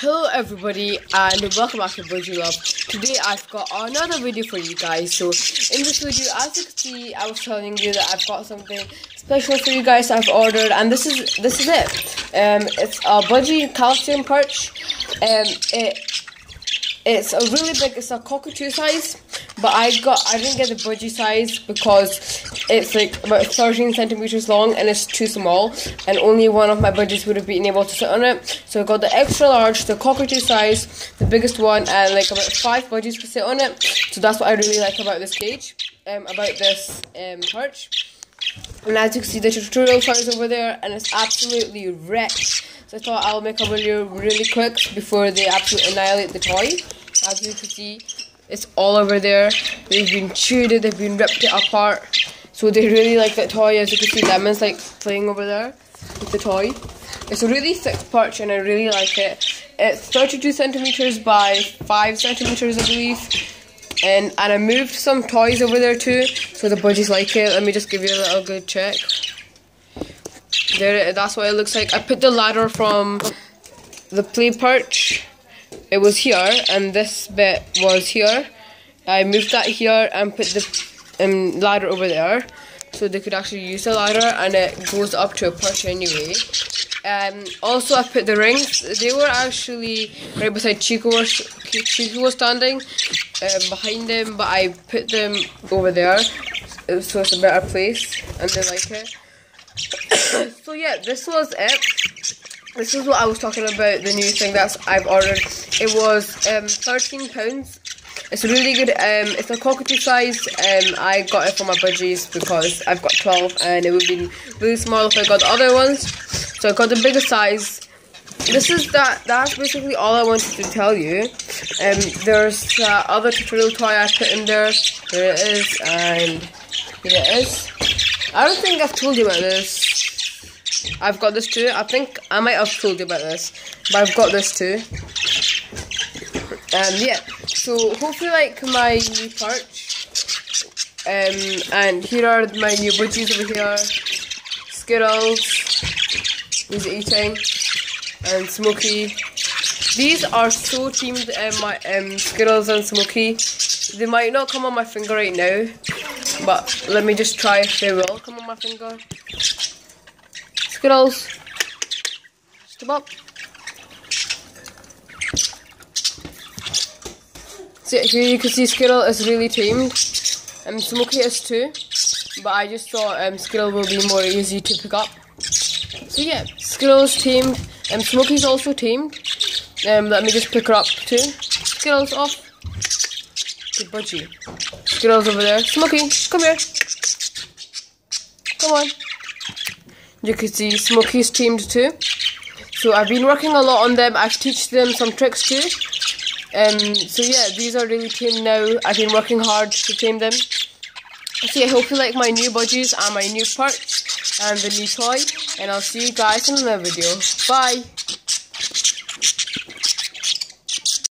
Hello everybody and welcome back to Budgie Love. Today I've got another video for you guys. So in this video as you can see I was telling you that I've got something special for you guys I've ordered and this is this is it. Um it's a Budgie calcium perch. Um it it's a really big it's a cockatoo size but I got I didn't get the budgie size because it's like about 13 centimeters long and it's too small and only one of my budgies would have been able to sit on it. So I got the extra large the cockatoo size the biggest one and like about five budgies could sit on it. So that's what I really like about this cage um, about this um, perch. And as you can see the tutorial toys over there and it's absolutely wrecked. So I thought I'll make a video really quick before they absolutely annihilate the toy as you can see it's all over there. They've been chewed they've been ripped it apart. So they really like that toy. As you can see, Lemon's like playing over there with the toy. It's a really thick perch and I really like it. It's 32 centimeters by 5 centimeters, I believe. And, and I moved some toys over there too, so the budgies like it. Let me just give you a little good check. There, that's what it looks like. I put the ladder from the play perch it was here and this bit was here. I moved that here and put the um, ladder over there so they could actually use the ladder and it goes up to a perch anyway. Um, also, I put the rings. They were actually right beside Chico was Chico was standing um, behind him, but I put them over there so it's a better place and they like it. so yeah, this was it this is what I was talking about the new thing that I've ordered. It was um, thirteen pounds. It's really good. Um, it's a cockatoo size. Um, I got it for my budgies because I've got twelve, and it would be really small if I got the other ones. So I got the bigger size. This is that. That's basically all I wanted to tell you. Um, there's uh, other tutorial toy I put in there. There it is, and here it is. I don't think I've told you about this. I've got this too. I think I might have told you about this, but I've got this too. Um, yeah. So hopefully, like my new perch. Um, and here are my new budgies over here. Skittles. He's eating. And Smokey. These are so teamed. Um, my um, Skittles and Smokey. They might not come on my finger right now, but let me just try if they will come on my finger. Skittles. Step up. So here you can see Skittle is really tamed. Um, Smokey is too. But I just thought um, Skittle will be more easy to pick up. So yeah, Skittle's tamed. and Um, Smokey's also tamed. Um, let me just pick her up too. Skittles off. Good budgie. Skittles over there. Smokey, come here. Come on. You can see Smokey's tamed too. So I've been working a lot on them. I've teach them some tricks too. Um, so yeah, these are really tamed now. I've been working hard to tame them. So yeah, I hope you like my new budgies and my new perch and the new toy. And I'll see you guys in another video. Bye!